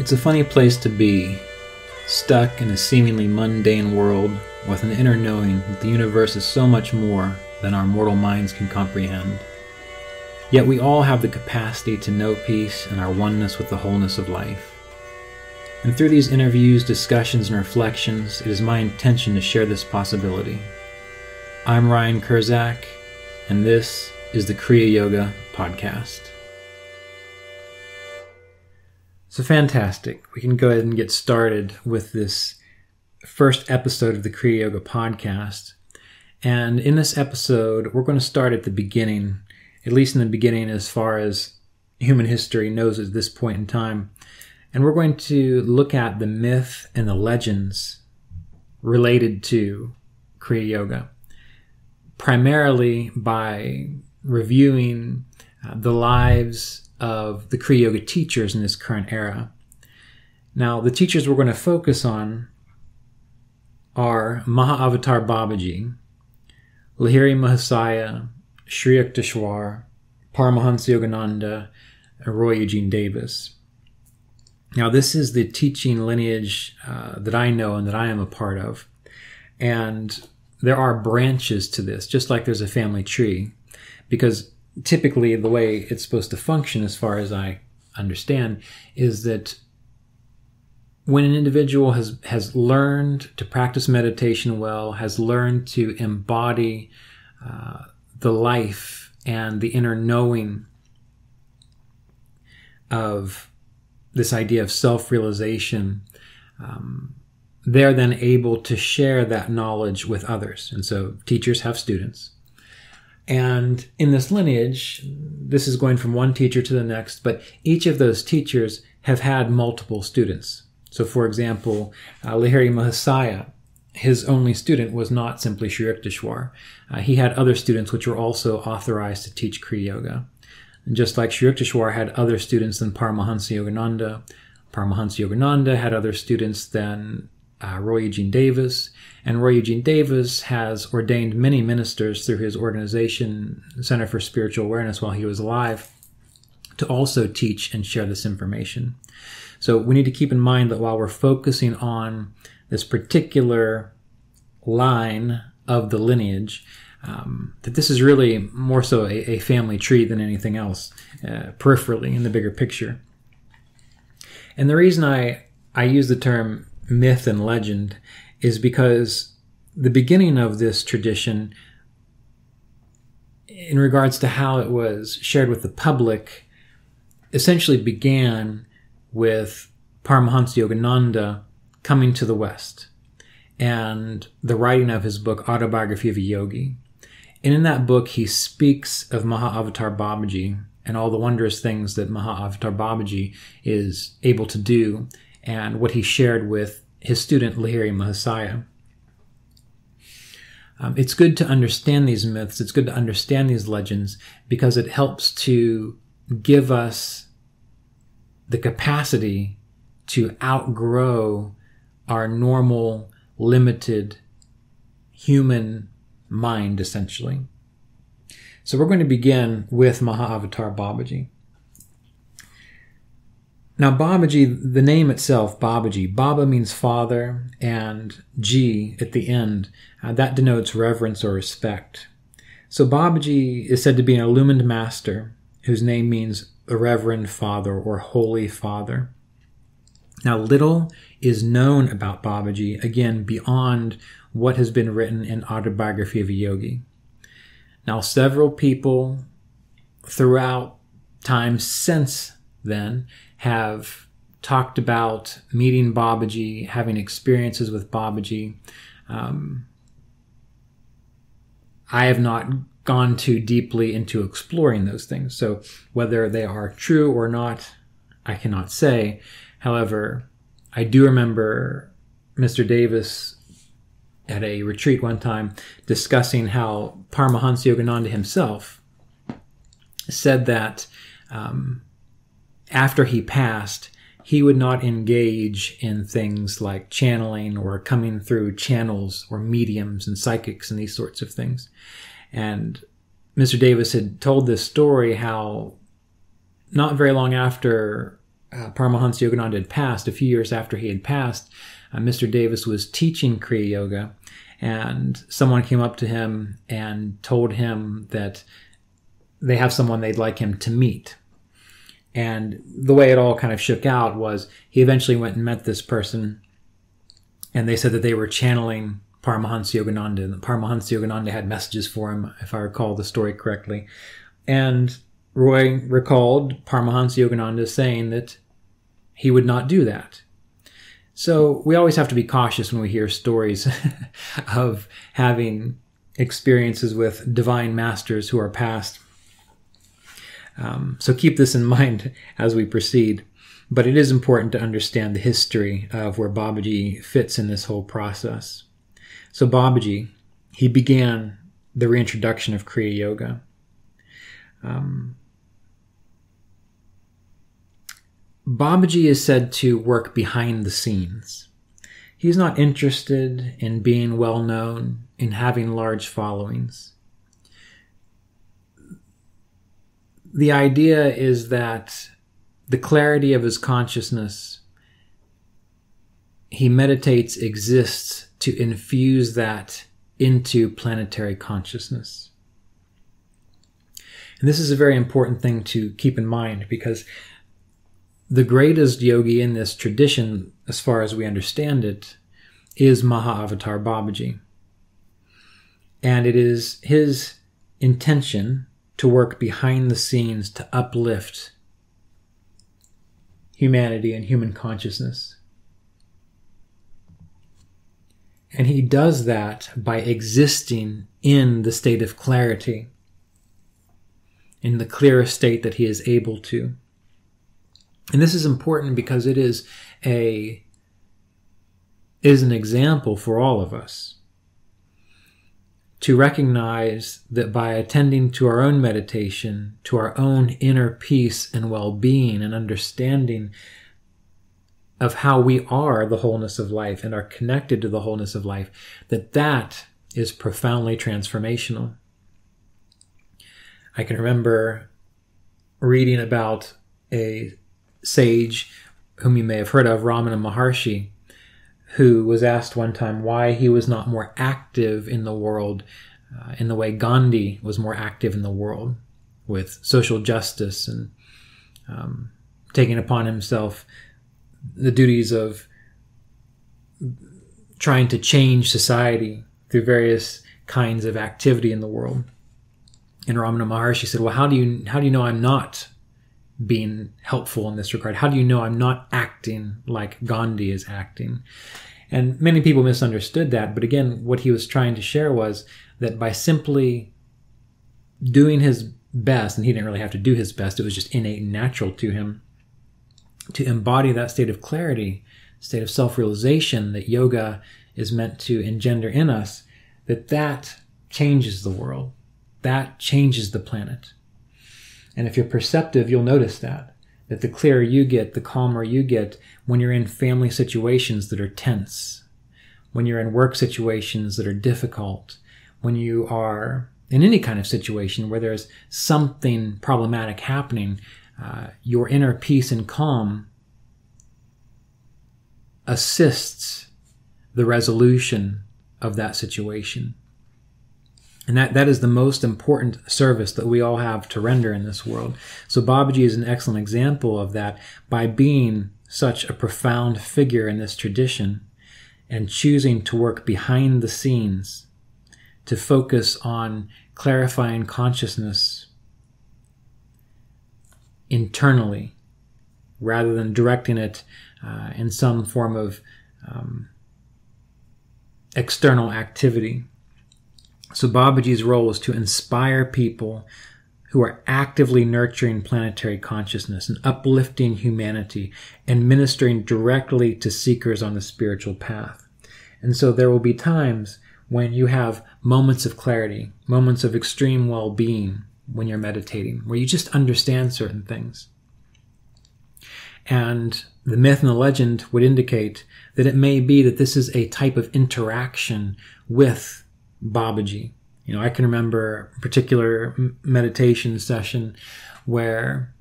It's a funny place to be, stuck in a seemingly mundane world with an inner knowing that the universe is so much more than our mortal minds can comprehend. Yet we all have the capacity to know peace and our oneness with the wholeness of life. And through these interviews, discussions, and reflections, it is my intention to share this possibility. I'm Ryan Kurczak, and this is the Kriya Yoga Podcast. So fantastic. We can go ahead and get started with this first episode of the Kriya Yoga podcast. And in this episode, we're going to start at the beginning, at least in the beginning as far as human history knows at this point in time. And we're going to look at the myth and the legends related to Kriya Yoga, primarily by reviewing uh, the lives of the Kriya Yoga teachers in this current era. Now, the teachers we're going to focus on are Mahavatar Babaji, Lahiri Mahasaya, Sri Yukteswar, Paramahansa Yogananda, and Roy Eugene Davis. Now, this is the teaching lineage uh, that I know and that I am a part of. And there are branches to this, just like there's a family tree, because typically the way it's supposed to function, as far as I understand, is that when an individual has has learned to practice meditation well, has learned to embody uh, the life and the inner knowing of this idea of self realization, um, they're then able to share that knowledge with others. And so teachers have students. And in this lineage, this is going from one teacher to the next, but each of those teachers have had multiple students. So, for example, uh, Lahiri Mahasaya, his only student was not simply Sri Yukteswar. Uh, he had other students which were also authorized to teach Kriya Yoga. And just like Sri Yukteswar had other students than Paramahansa Yogananda, Paramahansa Yogananda had other students than uh, Roy Eugene Davis. And Roy Eugene Davis has ordained many ministers through his organization, Center for Spiritual Awareness, while he was alive, to also teach and share this information. So we need to keep in mind that while we're focusing on this particular line of the lineage, um, that this is really more so a, a family tree than anything else, uh, peripherally in the bigger picture. And the reason I, I use the term myth and legend is because the beginning of this tradition, in regards to how it was shared with the public, essentially began with Paramahansa Yogananda coming to the West and the writing of his book, Autobiography of a Yogi. And in that book, he speaks of Mahavatar Babaji and all the wondrous things that Mahavatar Babaji is able to do and what he shared with his student Lahiri Mahasaya. Um, it's good to understand these myths, it's good to understand these legends because it helps to give us the capacity to outgrow our normal, limited human mind, essentially. So we're going to begin with Mahavatar Babaji. Now, Babaji, the name itself, Babaji, Baba means father, and Ji at the end, uh, that denotes reverence or respect. So Babaji is said to be an illumined master whose name means the Reverend Father or Holy Father. Now, little is known about Babaji, again, beyond what has been written in Autobiography of a Yogi. Now, several people throughout time since then have talked about meeting Babaji, having experiences with Babaji. Um, I have not gone too deeply into exploring those things. So whether they are true or not, I cannot say. However, I do remember Mr. Davis at a retreat one time discussing how Paramahansa Yogananda himself said that um, after he passed, he would not engage in things like channeling or coming through channels or mediums and psychics and these sorts of things. And Mr. Davis had told this story how not very long after uh, Paramahansa Yogananda had passed, a few years after he had passed, uh, Mr. Davis was teaching Kriya Yoga, and someone came up to him and told him that they have someone they'd like him to meet. And the way it all kind of shook out was he eventually went and met this person, and they said that they were channeling Paramahansa Yogananda, and Paramahansa Yogananda had messages for him, if I recall the story correctly. And Roy recalled Paramahansa Yogananda saying that he would not do that. So we always have to be cautious when we hear stories of having experiences with divine masters who are past. Um, so keep this in mind as we proceed. But it is important to understand the history of where Babaji fits in this whole process. So Babaji, he began the reintroduction of Kriya Yoga. Um, Babaji is said to work behind the scenes. He's not interested in being well known, in having large followings. The idea is that the clarity of his consciousness, he meditates, exists to infuse that into planetary consciousness. And this is a very important thing to keep in mind because the greatest yogi in this tradition, as far as we understand it, is Mahavatar Babaji. And it is his intention to work behind the scenes to uplift humanity and human consciousness. And he does that by existing in the state of clarity, in the clearest state that he is able to. And this is important because it is a is an example for all of us to recognize that by attending to our own meditation, to our own inner peace and well-being and understanding of how we are the wholeness of life and are connected to the wholeness of life, that that is profoundly transformational. I can remember reading about a sage whom you may have heard of, Ramana Maharshi, who was asked one time why he was not more active in the world uh, in the way Gandhi was more active in the world with social justice and um, taking upon himself the duties of trying to change society through various kinds of activity in the world. And Ramana Maharshi said, "Well, how do you how do you know I'm not being helpful in this regard? How do you know I'm not acting like Gandhi is acting? And many people misunderstood that. But again, what he was trying to share was that by simply doing his best, and he didn't really have to do his best, it was just innate and natural to him to embody that state of clarity, state of self realization that yoga is meant to engender in us, that that changes the world. That changes the planet. And if you're perceptive, you'll notice that. That the clearer you get, the calmer you get when you're in family situations that are tense, when you're in work situations that are difficult, when you are in any kind of situation where there's something problematic happening, uh, your inner peace and calm assists the resolution of that situation. And that, that is the most important service that we all have to render in this world. So Babaji is an excellent example of that by being such a profound figure in this tradition and choosing to work behind the scenes to focus on clarifying consciousness internally rather than directing it uh, in some form of um, external activity. So Babaji's role is to inspire people who are actively nurturing planetary consciousness and uplifting humanity and ministering directly to seekers on the spiritual path. And so there will be times when you have moments of clarity, moments of extreme well being when you're meditating, where you just understand certain things. And the myth and the legend would indicate that it may be that this is a type of interaction with Babaji. You know, I can remember a particular meditation session where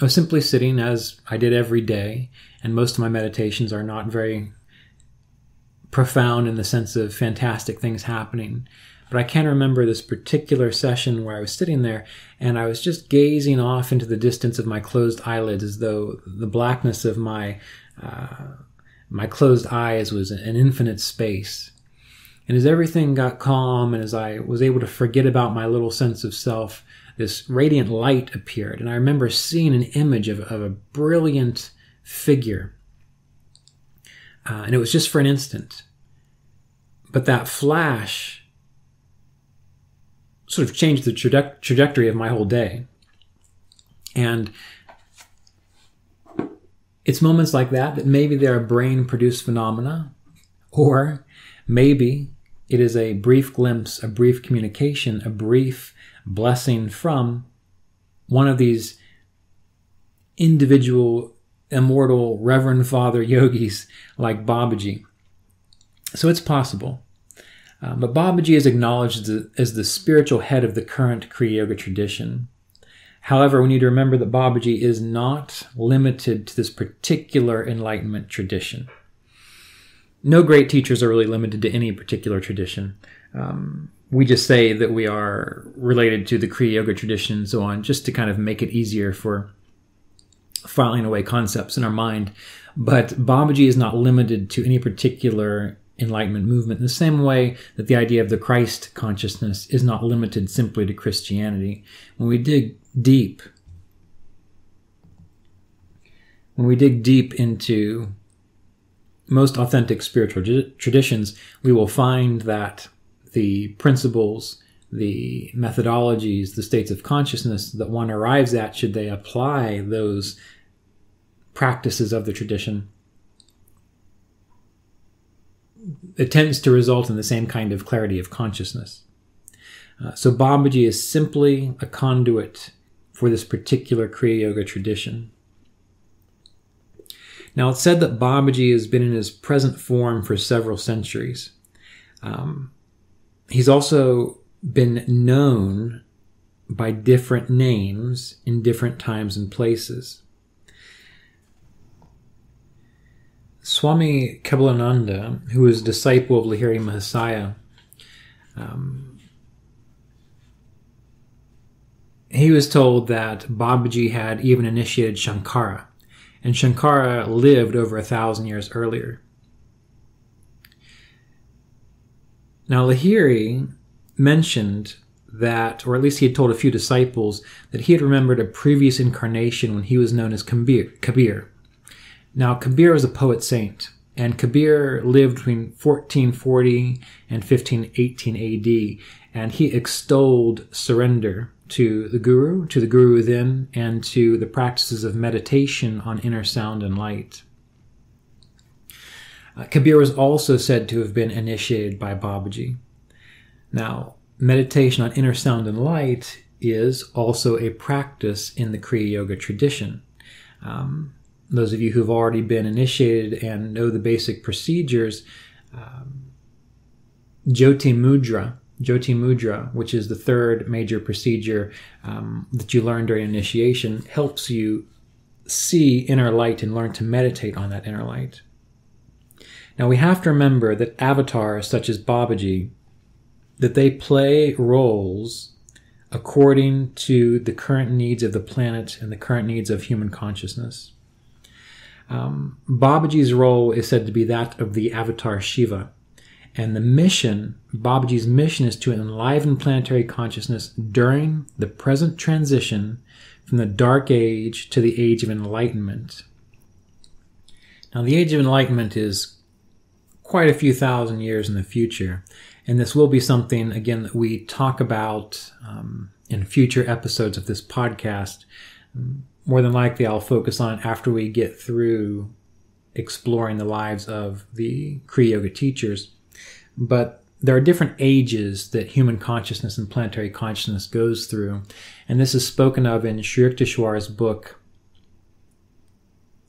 I was simply sitting as I did every day, and most of my meditations are not very profound in the sense of fantastic things happening. But I can remember this particular session where I was sitting there and I was just gazing off into the distance of my closed eyelids as though the blackness of my uh, my closed eyes was an infinite space. And as everything got calm and as I was able to forget about my little sense of self, this radiant light appeared. And I remember seeing an image of, of a brilliant figure. Uh, and it was just for an instant. But that flash sort of changed the traje- trajectory of my whole day. And it's moments like that that maybe they're brain produced phenomena, or maybe it is a brief glimpse, a brief communication, a brief blessing from one of these individual, immortal, Reverend Father yogis like Babaji. So it's possible. Uh, but Babaji is acknowledged as the, as the spiritual head of the current Kriya Yoga tradition. However, we need to remember that Babaji is not limited to this particular enlightenment tradition. No great teachers are really limited to any particular tradition. Um, we just say that we are related to the Kriya Yoga tradition and so on, just to kind of make it easier for filing away concepts in our mind. But Babaji is not limited to any particular Enlightenment movement in the same way that the idea of the Christ consciousness is not limited simply to Christianity. When we dig deep, when we dig deep into most authentic spiritual traditions, we will find that the principles, the methodologies, the states of consciousness that one arrives at, should they apply those practices of the tradition, it tends to result in the same kind of clarity of consciousness. Uh, so Babaji is simply a conduit for this particular Kriya Yoga tradition. Now, it's said that Babaji has been in his present form for several centuries. Um, he's also been known by different names in different times and places. Swami Kebalananda, who was a disciple of Lahiri Mahasaya, um, he was told that Babaji had even initiated Shankara, and Shankara lived over a thousand years earlier. Now, Lahiri mentioned that, or at least he had told a few disciples, that he had remembered a previous incarnation when he was known as Kabir. Kabir. Now, Kabir was a poet saint, and Kabir lived between 1440 and 1518 AD, and he extolled surrender to the Guru, to the Guru within, and to the practices of meditation on inner sound and light. Uh, Kabir was also said to have been initiated by Babaji. Now, meditation on inner sound and light is also a practice in the Kriya Yoga tradition. Um, those of you who've already been initiated and know the basic procedures, um, Jyoti Mudra, Jyoti Mudra, which is the third major procedure um, that you learn during initiation, helps you see inner light and learn to meditate on that inner light. Now we have to remember that avatars such as Babaji, that they play roles according to the current needs of the planet and the current needs of human consciousness. Um, Babaji's role is said to be that of the avatar Shiva. And the mission, Babaji's mission is to enliven planetary consciousness during the present transition from the dark age to the age of enlightenment. Now, the age of enlightenment is quite a few thousand years in the future. And this will be something, again, that we talk about um, in future episodes of this podcast more than likely I'll focus on after we get through exploring the lives of the Kriya Yoga teachers. But there are different ages that human consciousness and planetary consciousness goes through. And this is spoken of in Sri Yukteswar's book,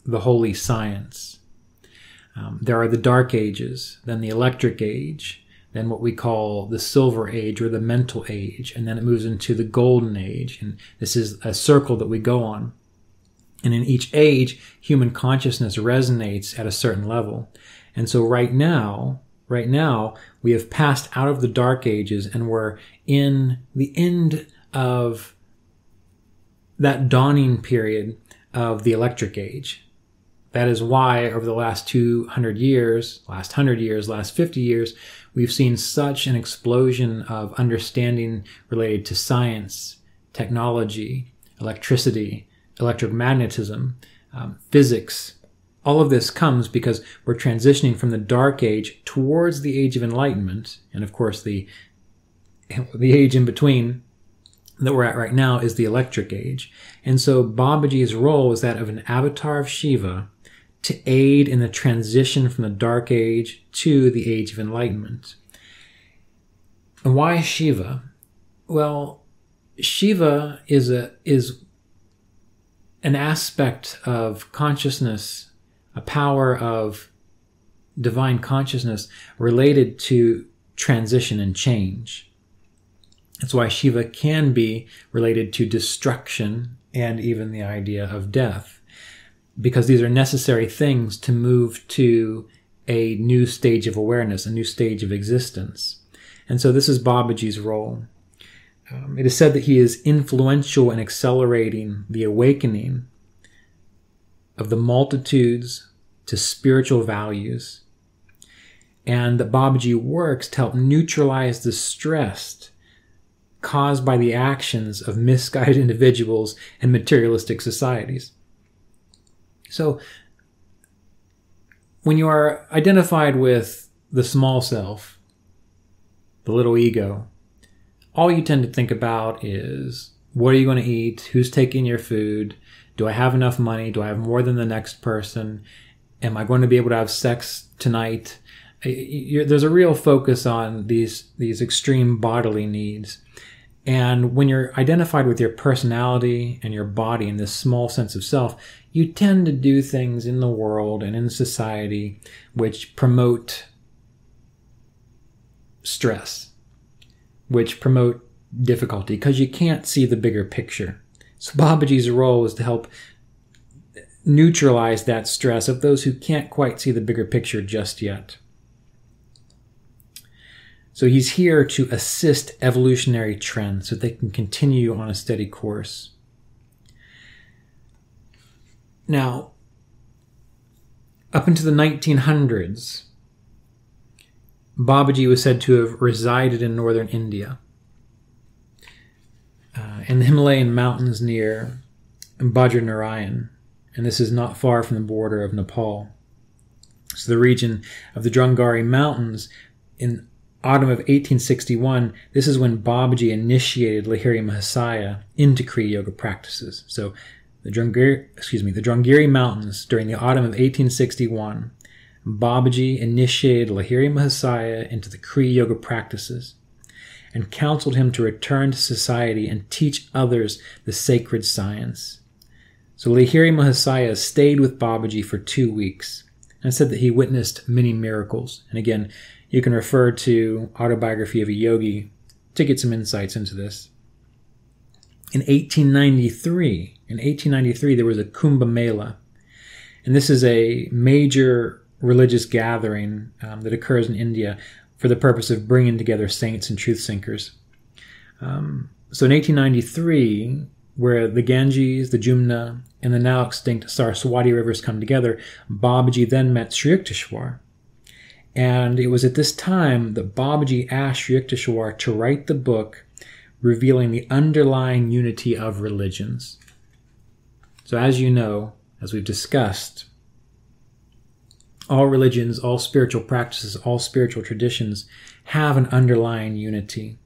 The Holy Science. Um, there are the dark ages, then the electric age, then what we call the silver age or the mental age, and then it moves into the golden age. And this is a circle that we go on. And in each age, human consciousness resonates at a certain level. And so right now, right now, we have passed out of the dark ages and we're in the end of that dawning period of the electric age. That is why over the last 200 years, last 100 years, last 50 years, we've seen such an explosion of understanding related to science, technology, electricity, electromagnetism, um, physics. All of this comes because we're transitioning from the dark age towards the age of enlightenment. And of course, the, the age in between that we're at right now is the electric age. And so Babaji's role is that of an avatar of Shiva to aid in the transition from the dark age to the age of enlightenment. And why Shiva? Well, Shiva is a is an aspect of consciousness, a power of divine consciousness related to transition and change. That's why Shiva can be related to destruction and even the idea of death because these are necessary things to move to a new stage of awareness, a new stage of existence. And so this is Babaji's role. Um, it is said that he is influential in accelerating the awakening of the multitudes to spiritual values, and that Babaji works to help neutralize the stress caused by the actions of misguided individuals and materialistic societies. So, when you are identified with the small self, the little ego, all you tend to think about is what are you going to eat? Who's taking your food? Do I have enough money? Do I have more than the next person? Am I going to be able to have sex tonight? There's a real focus on these these extreme bodily needs. And when you're identified with your personality and your body and this small sense of self, you tend to do things in the world and in society which promote stress, which promote difficulty because you can't see the bigger picture. So Babaji's role is to help neutralize that stress of those who can't quite see the bigger picture just yet. So he's here to assist evolutionary trends so they can continue on a steady course. Now, up into the 1900s, Babaji was said to have resided in northern India, uh, in the Himalayan mountains near Badrinarayan, and this is not far from the border of Nepal. So the region of the Drungari Mountains in autumn of 1861, this is when Babaji initiated Lahiri Mahasaya into Kriya Yoga practices. So the Drungari, excuse me, the Drungiri Mountains during the autumn of 1861, Babaji initiated Lahiri Mahasaya into the Kriya Yoga practices and counseled him to return to society and teach others the sacred science. So Lahiri Mahasaya stayed with Babaji for two weeks and said that he witnessed many miracles. And again, you can refer to Autobiography of a Yogi to get some insights into this. In 1893, in 1893, there was a Kumbh Mela, and this is a major religious gathering um, that occurs in India for the purpose of bringing together saints and truth seekers. Um, so in 1893, where the Ganges, the Jumna, and the now extinct Saraswati rivers come together, Babaji then met Sri Yukteswar, and it was at this time that Babaji asked Sri Yukteswar to write the book revealing the underlying unity of religions. So, as you know, as we've discussed, all religions, all spiritual practices, all spiritual traditions have an underlying unity.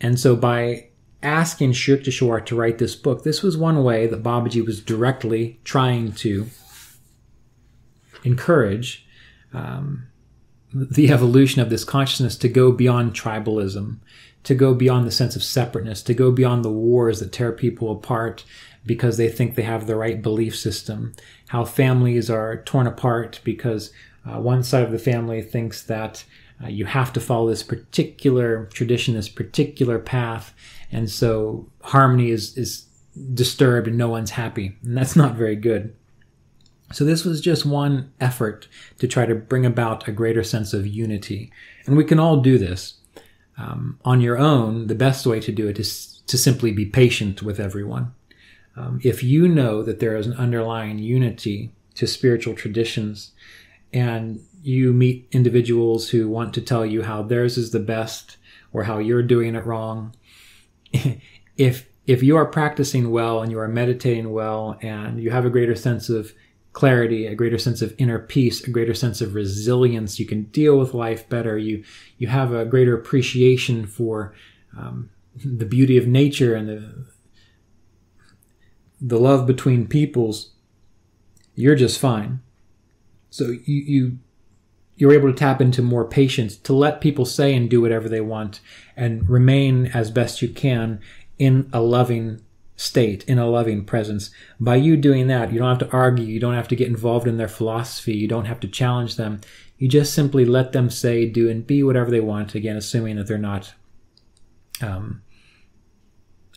And so, by asking Sri Yukteswar to write this book, this was one way that Babaji was directly trying to encourage um, the evolution of this consciousness to go beyond tribalism, to go beyond the sense of separateness, to go beyond the wars that tear people apart because they think they have the right belief system, how families are torn apart because uh, one side of the family thinks that uh, you have to follow this particular tradition, this particular path, and so harmony is, is disturbed and no one's happy. And that's not very good. So this was just one effort to try to bring about a greater sense of unity. And we can all do this. Um, on your own, the best way to do it is to simply be patient with everyone. Um, if you know that there is an underlying unity to spiritual traditions and you meet individuals who want to tell you how theirs is the best or how you're doing it wrong, if if you are practicing well and you are meditating well and you have a greater sense of clarity, a greater sense of inner peace, a greater sense of resilience. You can deal with life better. You you have a greater appreciation for um, the beauty of nature and the the love between peoples. You're just fine. So you you you're able to tap into more patience to let people say and do whatever they want and remain as best you can in a loving state in a loving presence. By you doing that, you don't have to argue, you don't have to get involved in their philosophy, you don't have to challenge them. You just simply let them say, do, and be whatever they want, again, assuming that they're not um,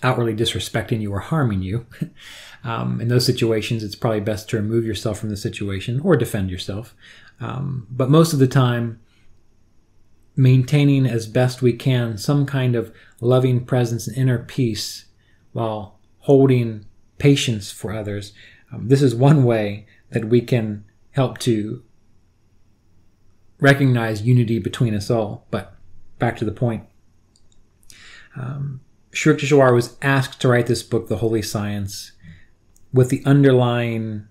outwardly disrespecting you or harming you. um, in those situations, it's probably best to remove yourself from the situation or defend yourself. Um, but most of the time, maintaining as best we can some kind of loving presence and inner peace while holding patience for others. Um, this is one way that we can help to recognize unity between us all. But back to the point. Um, Sri Yukteswar was asked to write this book, The Holy Science, with the underlying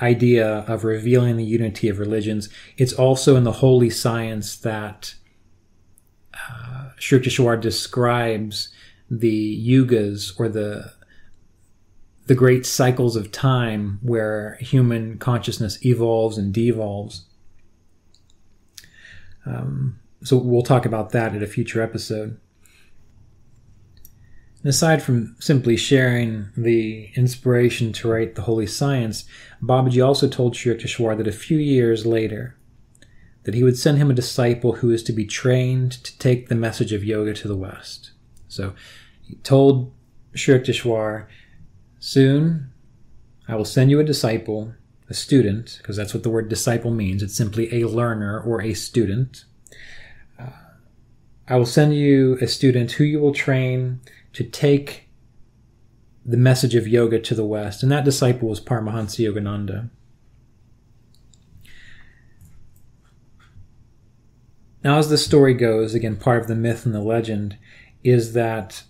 idea of revealing the unity of religions. It's also in the Holy Science that uh, Sri Yukteswar describes the yugas or the the great cycles of time where human consciousness evolves and devolves. Um, so we'll talk about that at a future episode. And aside from simply sharing the inspiration to write the Holy Science, Babaji also told Sri Yukteswar that a few years later, that he would send him a disciple who is to be trained to take the message of yoga to the West. So he told Sri Yukteswar Soon I will send you a disciple, a student, because that's what the word disciple means. It's simply a learner or a student. Uh, I will send you a student who you will train to take the message of yoga to the West. And that disciple was Paramahansa Yogananda. Now, as the story goes, again, part of the myth and the legend is that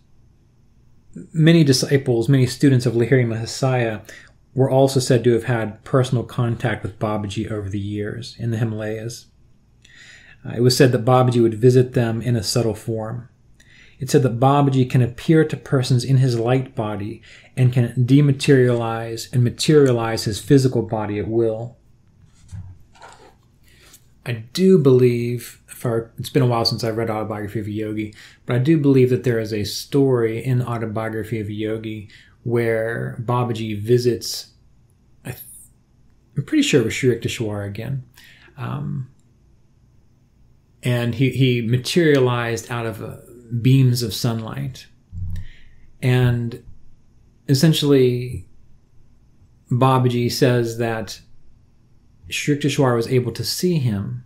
many disciples, many students of Lahiri Mahasaya were also said to have had personal contact with Babaji over the years in the Himalayas. Uh, it was said that Babaji would visit them in a subtle form. It said that Babaji can appear to persons in his light body and can dematerialize and materialize his physical body at will. I do believe for it's been a while since I've read Autobiography of a Yogi, but I do believe that there is a story in Autobiography of a Yogi where Babaji visits. I am pretty sure it was Sri Yukteswar again, um, and he he materialized out of uh, beams of sunlight, and essentially, Babaji says that Sri Yukteswar was able to see him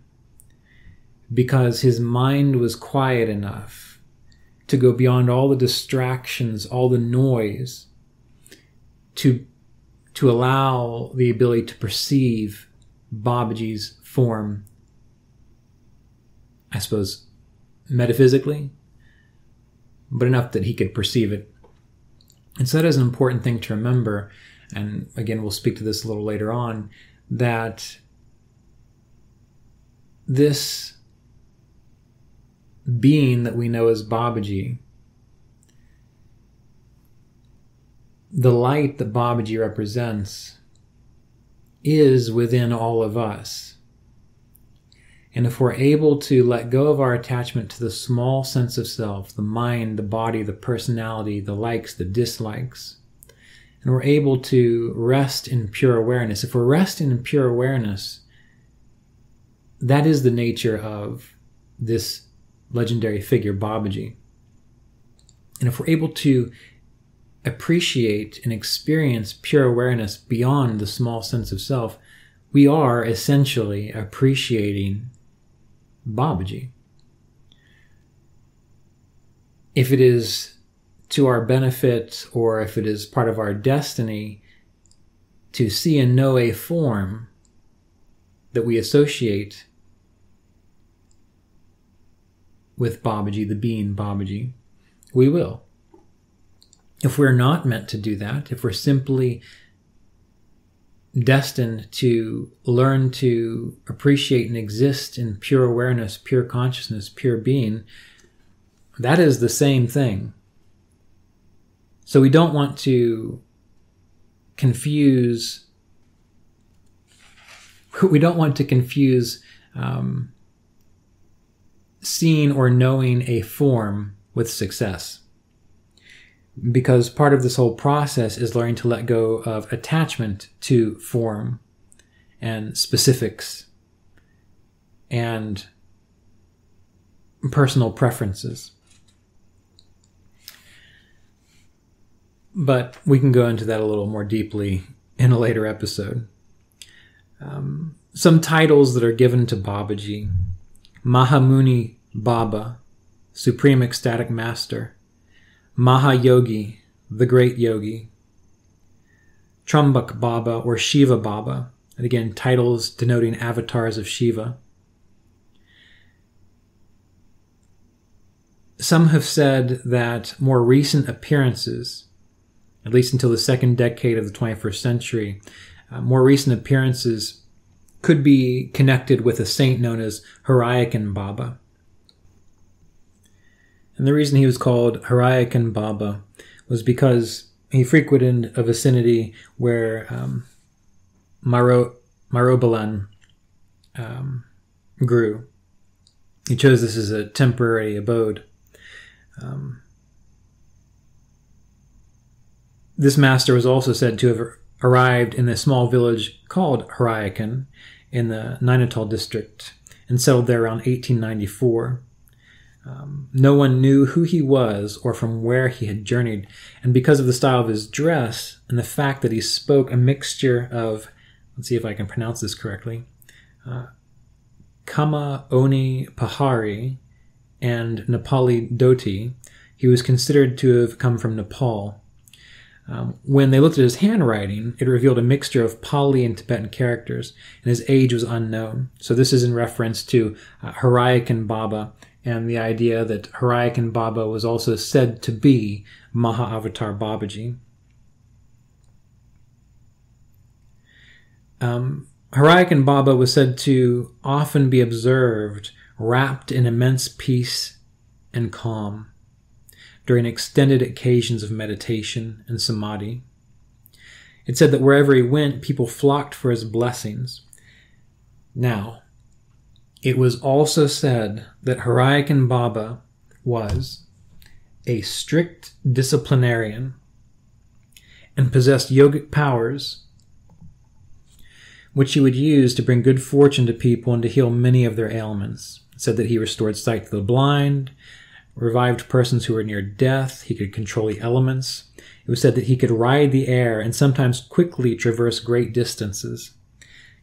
because his mind was quiet enough to go beyond all the distractions, all the noise, to, to allow the ability to perceive Babaji's form, I suppose, metaphysically, but enough that he could perceive it. And so that is an important thing to remember. And again, we'll speak to this a little later on that this being that we know as Babaji, the light that Babaji represents is within all of us. And if we're able to let go of our attachment to the small sense of self, the mind, the body, the personality, the likes, the dislikes, and we're able to rest in pure awareness, if we're resting in pure awareness, that is the nature of this legendary figure, Babaji. And if we're able to appreciate and experience pure awareness beyond the small sense of self, we are essentially appreciating Babaji. If it is to our benefit or if it is part of our destiny to see and know a form that we associate with Babaji, the being Babaji, we will. If we're not meant to do that, if we're simply destined to learn to appreciate and exist in pure awareness, pure consciousness, pure being, that is the same thing. So we don't want to confuse. We don't want to confuse um, seeing or knowing a form with success. Because part of this whole process is learning to let go of attachment to form and specifics and personal preferences. But we can go into that a little more deeply in a later episode. Um, some titles that are given to Babaji Mahamuni Baba, Supreme Ecstatic Master, Mahayogi, the Great Yogi, Trumbak Baba or Shiva Baba, and again, titles denoting avatars of Shiva. Some have said that more recent appearances, at least until the second decade of the 21st century, uh, more recent appearances could be connected with a saint known as Hariakhan Baba. And the reason he was called Hariakhan Baba was because he frequented a vicinity where um, Maro, Myrobalan um, grew. He chose this as a temporary abode. Um, this master was also said to have arrived in a small village called Hariakhan in the Nainital district and settled there around 1894. Um, no one knew who he was or from where he had journeyed, and because of the style of his dress and the fact that he spoke a mixture of, let's see if I can pronounce this correctly, uh, Kumaoni Pahari and Nepali Doti, he was considered to have come from Nepal. Um, when they looked at his handwriting, it revealed a mixture of Pali and Tibetan characters, and his age was unknown. So this is in reference to uh, Hariakhan Baba, and the idea that Hariakhan Baba was also said to be Mahavatar Babaji. Um, Hariakhan Baba was said to often be observed wrapped in immense peace and calm during extended occasions of meditation and samadhi. It said that wherever he went, people flocked for his blessings. Now, it was also said that Hariakhan Baba was a strict disciplinarian and possessed yogic powers which he would use to bring good fortune to people and to heal many of their ailments. It said that he restored sight to the blind, revived persons who were near death, he could control the elements. It was said that he could ride the air and sometimes quickly traverse great distances.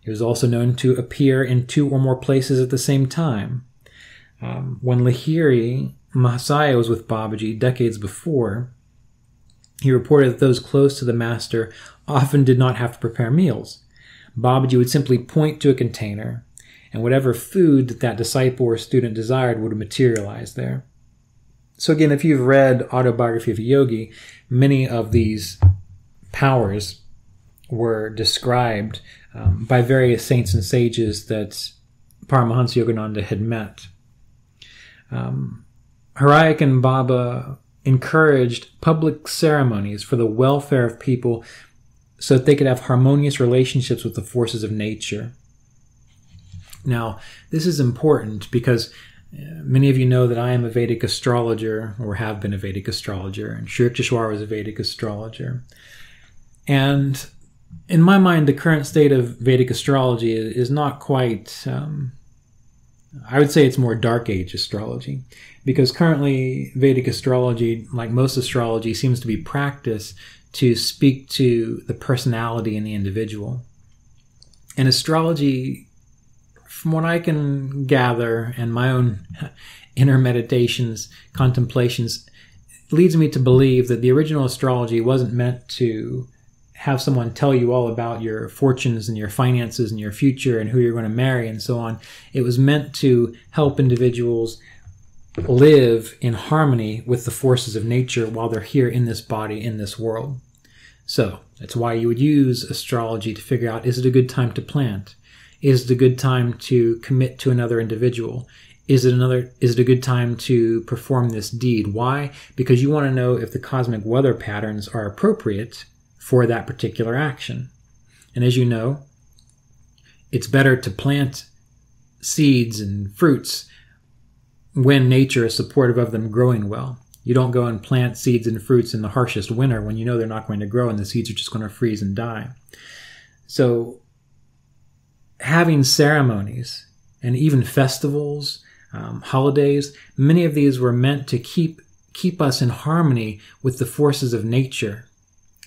He was also known to appear in two or more places at the same time. Um, when Lahiri Mahasaya was with Babaji decades before, he reported that those close to the master often did not have to prepare meals. Babaji would simply point to a container, and whatever food that that disciple or student desired would materialize there. So again, if you've read Autobiography of a Yogi, many of these powers were described um, by various saints and sages that Paramahansa Yogananda had met. Um, Hariakhan Baba encouraged public ceremonies for the welfare of people so that they could have harmonious relationships with the forces of nature. Now, this is important because uh, many of you know that I am a Vedic astrologer, or have been a Vedic astrologer, and Sri Yukteswar was a Vedic astrologer. And in my mind, the current state of Vedic astrology is not quite um, I would say it's more Dark Age astrology because currently Vedic astrology, like most astrology, seems to be practiced to speak to the personality in the individual. And astrology, from what I can gather and my own inner meditations, contemplations, leads me to believe that the original astrology wasn't meant to have someone tell you all about your fortunes and your finances and your future and who you're going to marry and so on. It was meant to help individuals live in harmony with the forces of nature while they're here in this body, in this world. So that's why you would use astrology to figure out is it a good time to plant? Is it a good time to commit to another individual? Is it another is it a good time to perform this deed? Why? Because you want to know if the cosmic weather patterns are appropriate for that particular action. And as you know, it's better to plant seeds and fruits when nature is supportive of them growing well. You don't go and plant seeds and fruits in the harshest winter when you know they're not going to grow and the seeds are just going to freeze and die. So, having ceremonies and even festivals, um, holidays, many of these were meant to keep keep us in harmony with the forces of nature,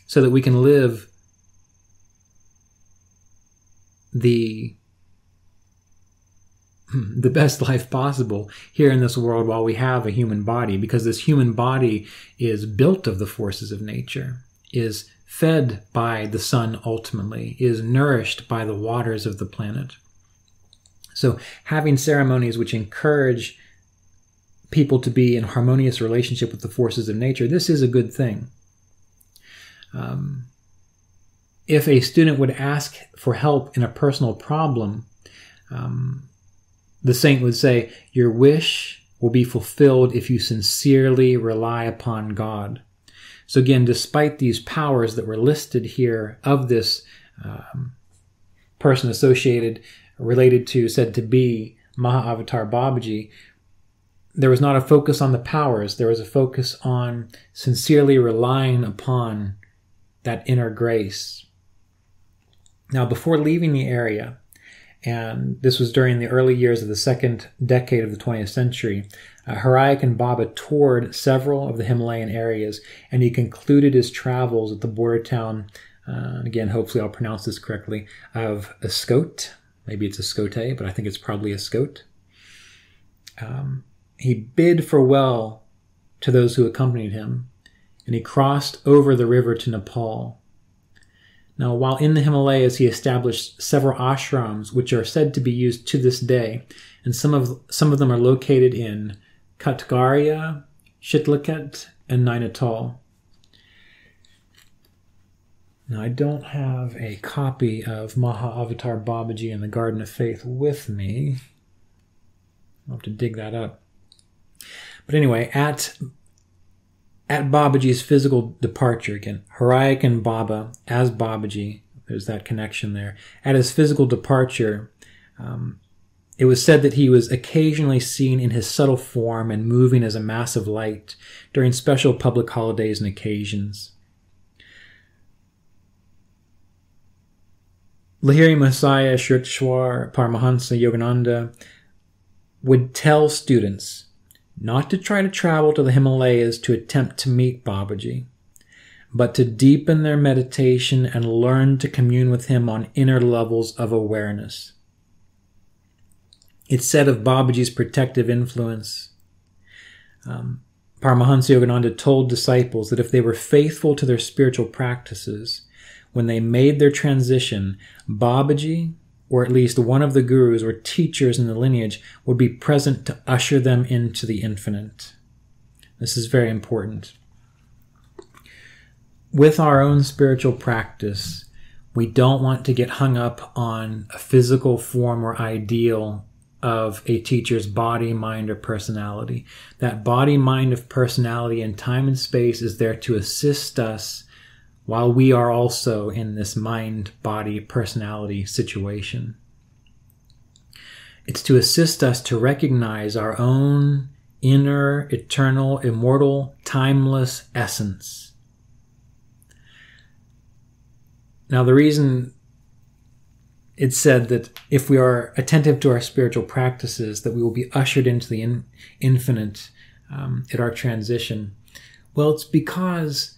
so that we can live the the best life possible here in this world while we have a human body because this human body is built of the forces of nature is fed by the sun ultimately is nourished by the waters of the planet. So having ceremonies which encourage people to be in harmonious relationship with the forces of nature this is a good thing um, if a student would ask for help in a personal problem um, the saint would say, Your wish will be fulfilled if you sincerely rely upon God. So, again, despite these powers that were listed here of this um, person associated, related to, said to be Mahavatar Babaji, there was not a focus on the powers. There was a focus on sincerely relying upon that inner grace. Now, before leaving the area, and this was during the early years of the second decade of the 20th century. Uh, Hariakhan Baba toured several of the Himalayan areas, and he concluded his travels at the border town, uh, again, hopefully I'll pronounce this correctly, of Escote. Maybe it's Escote, but I think it's probably Escote. Um, he bid farewell to those who accompanied him, and he crossed over the river to Nepal. Now, while in the Himalayas, he established several ashrams, which are said to be used to this day, and some of some of them are located in Kathgharia, Shitlakhet, and Nainital. Now, I don't have a copy of Mahavatar Babaji and the Garden of Faith with me. I'll have to dig that up. But anyway, at at Babaji's physical departure again, Hariakhan Baba as Babaji, there's that connection there. At his physical departure, um, it was said that he was occasionally seen in his subtle form and moving as a mass of light during special public holidays and occasions. Lahiri Mahasaya Yukteswar Paramahansa Yogananda would tell students not to try to travel to the Himalayas to attempt to meet Babaji, but to deepen their meditation and learn to commune with him on inner levels of awareness. It's said of Babaji's protective influence. Um, Paramahansa Yogananda told disciples that if they were faithful to their spiritual practices, when they made their transition, Babaji or at least one of the gurus or teachers in the lineage would be present to usher them into the infinite. This is very important. With our own spiritual practice, we don't want to get hung up on a physical form or ideal of a teacher's body, mind, or personality. That body, mind, of personality in time and space is there to assist us while we are also in this mind body personality situation. It's to assist us to recognize our own inner, eternal, immortal, timeless essence. Now, the reason it's said that if we are attentive to our spiritual practices, that we will be ushered into the in, infinite um, at our transition. Well, it's because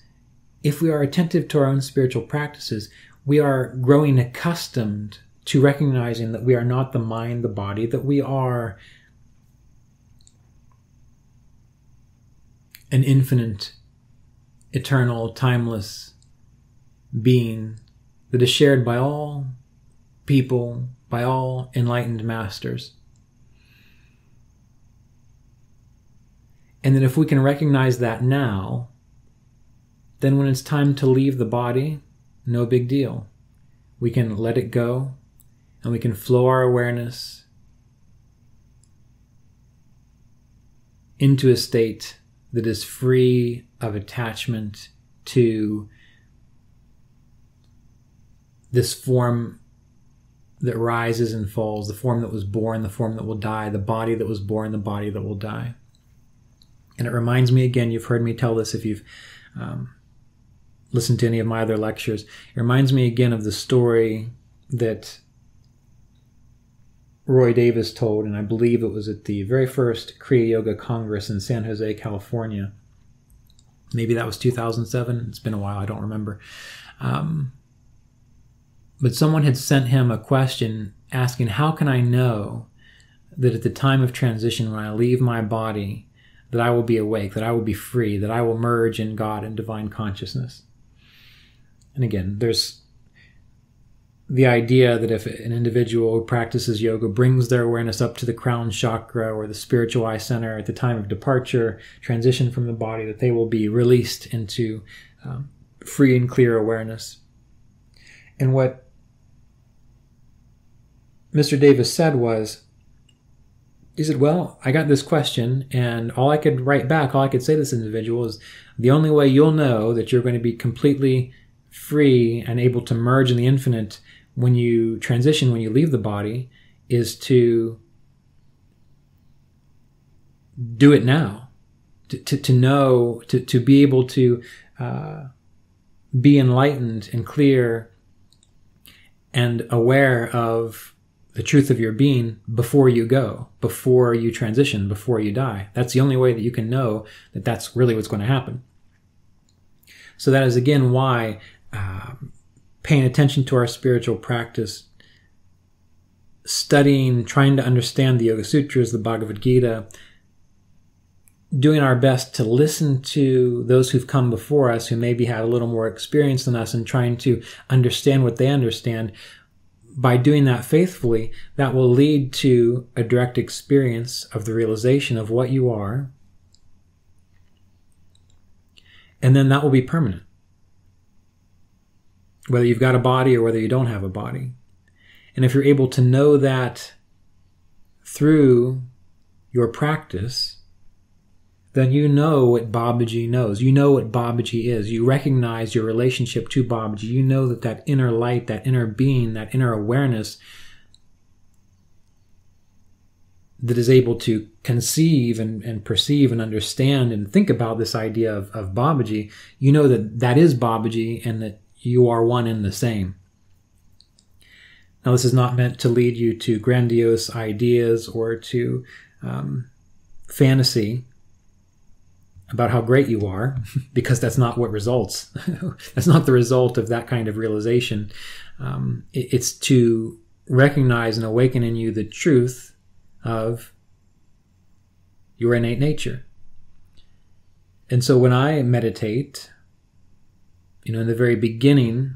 if we are attentive to our own spiritual practices, we are growing accustomed to recognizing that we are not the mind, the body, that we are an infinite, eternal, timeless being that is shared by all people, by all enlightened masters. And that if we can recognize that now, then when it's time to leave the body, no big deal. We can let it go and we can flow our awareness into a state that is free of attachment to this form that rises and falls, the form that was born, the form that will die, the body that was born, the body that will die. And it reminds me again, you've heard me tell this if you've um, listened to any of my other lectures, it reminds me again of the story that Roy Davis told, and I believe it was at the very first Kriya Yoga Congress in San Jose, California. Maybe that was 2007. It's been a while, I don't remember. Um, but someone had sent him a question asking, How can I know that at the time of transition, when I leave my body, that I will be awake, that I will be free, that I will merge in God and divine consciousness? And again, there's the idea that if an individual who practices yoga brings their awareness up to the crown chakra or the spiritual eye center at the time of departure, transition from the body, that they will be released into um, free and clear awareness. And what Mr. Davis said was, he said, Well, I got this question, and all I could write back, all I could say to this individual is the only way you'll know that you're going to be completely free and able to merge in the infinite when you transition, when you leave the body, is to do it now. To, to, to know, to, to be able to uh, be enlightened and clear and aware of the truth of your being before you go, before you transition, before you die. That's the only way that you can know that that's really what's going to happen. So that is again why um, paying attention to our spiritual practice, studying, trying to understand the Yoga Sutras, the Bhagavad Gita, doing our best to listen to those who've come before us who maybe had a little more experience than us and trying to understand what they understand by doing that faithfully, that will lead to a direct experience of the realization of what you are. And then that will be permanent. Whether you've got a body or whether you don't have a body. And if you're able to know that through your practice, then you know what Babaji knows. You know what Babaji is. You recognize your relationship to Babaji. You know that that inner light, that inner being, that inner awareness that is able to conceive and, and perceive and understand and think about this idea of, of Babaji, you know that that is Babaji and that you are one and the same. Now, this is not meant to lead you to grandiose ideas or to um, fantasy about how great you are, because that's not what results. that's not the result of that kind of realization. Um, it, it's to recognize and awaken in you the truth of your innate nature. And so when I meditate, you know, in the very beginning,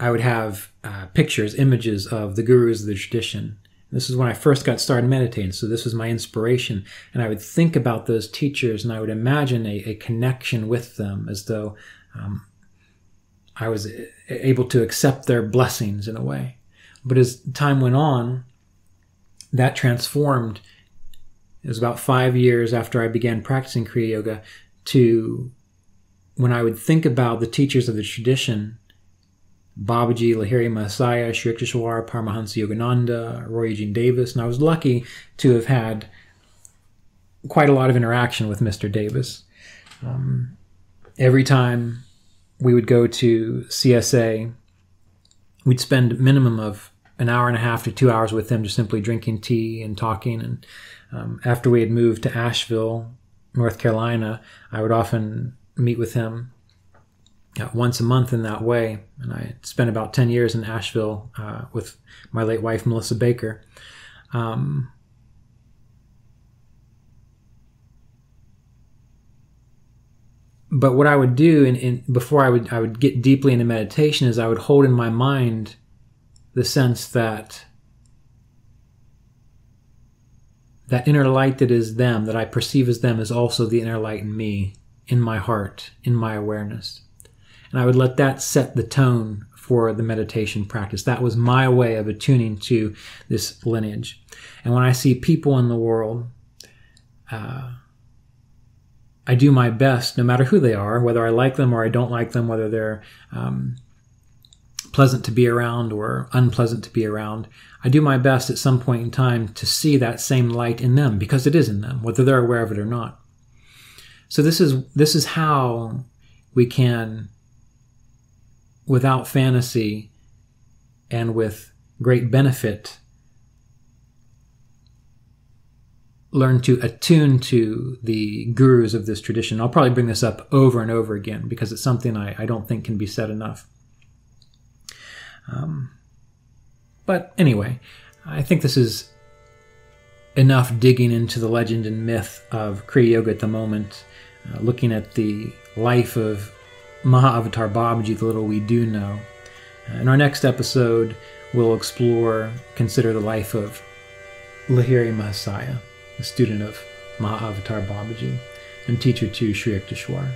I would have uh, pictures, images of the gurus of the tradition this is when I first got started meditating. So this was my inspiration. And I would think about those teachers and I would imagine a, a connection with them as though um, I was able to accept their blessings in a way. But as time went on, that transformed. It was about five years after I began practicing Kriya Yoga to when I would think about the teachers of the tradition Babaji, Lahiri Mahasaya, Sri Yukteswar, Paramahansa Yogananda, Roy Eugene Davis, and I was lucky to have had quite a lot of interaction with Mr. Davis. Um, every time we would go to CSA. We'd spend minimum of an hour and a half to two hours with them, just simply drinking tea and talking. And um, after we had moved to Asheville, North Carolina, I would often meet with him uh, once a month in that way. And I spent about 10 years in Asheville uh, with my late wife, Melissa Baker. Um, but what I would do in, in, before I would I would get deeply into meditation is I would hold in my mind the sense that that inner light that is them that I perceive as them is also the inner light in me in my heart in my awareness. And I would let that set the tone for the meditation practice. That was my way of attuning to this lineage. And when I see people in the world uh, I do my best, no matter who they are, whether I like them or I don't like them, whether they're um, pleasant to be around or unpleasant to be around. I do my best at some point in time to see that same light in them because it is in them, whether they're aware of it or not. So this is this is how we can, without fantasy and with great benefit, learn to attune to the gurus of this tradition. I'll probably bring this up over and over again because it's something I, I don't think can be said enough. Um, but anyway, I think this is enough digging into the legend and myth of Kriya Yoga at the moment, uh, looking at the life of Mahavatar Babaji, the little we do know. Uh, in our next episode, we'll explore, consider the life of Lahiri Mahasaya a student of Mahavatar Babaji and teacher to Sri Yukteswar.